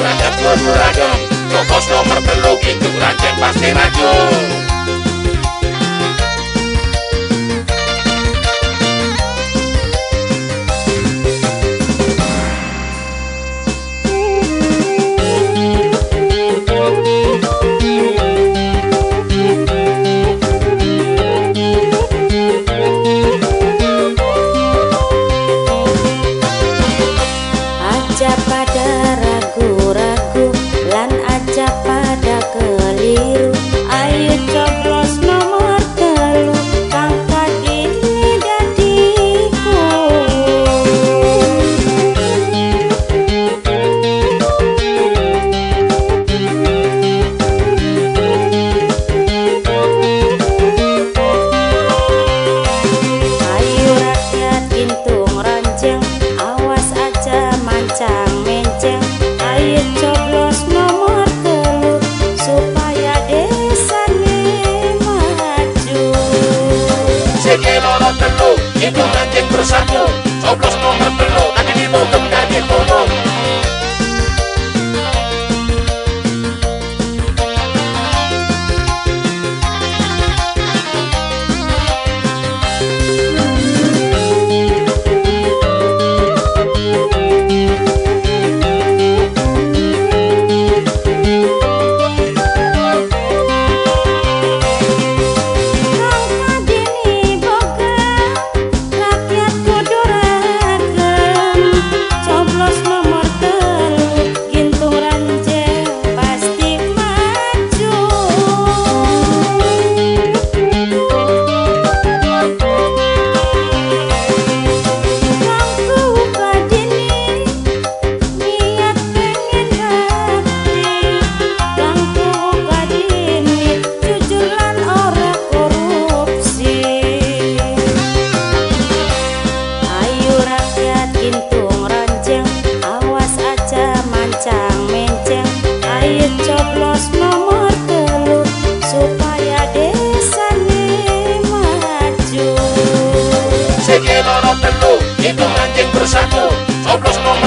Raja Telur Raja Jokos nomor telu Kidung Raja pasti maju itu anjing bersatu. Coblos nomor penuh tadi di botol dari Soplos como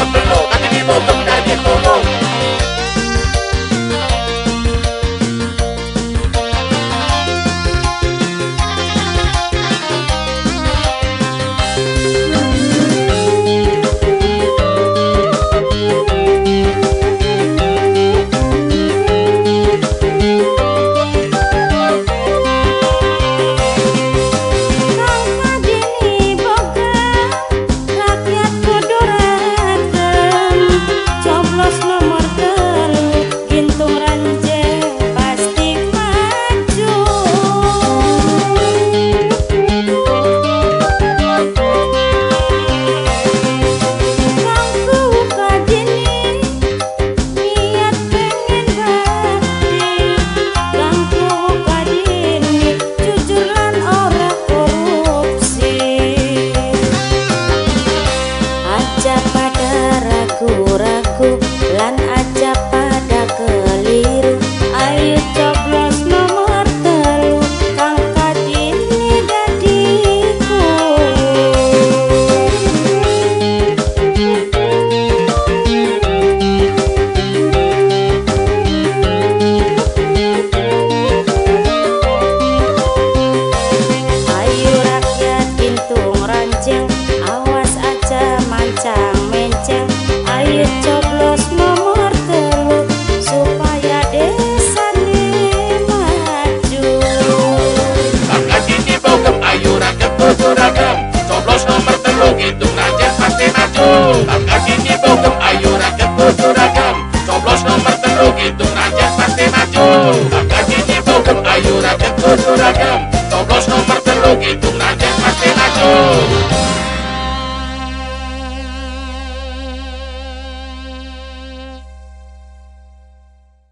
Bye.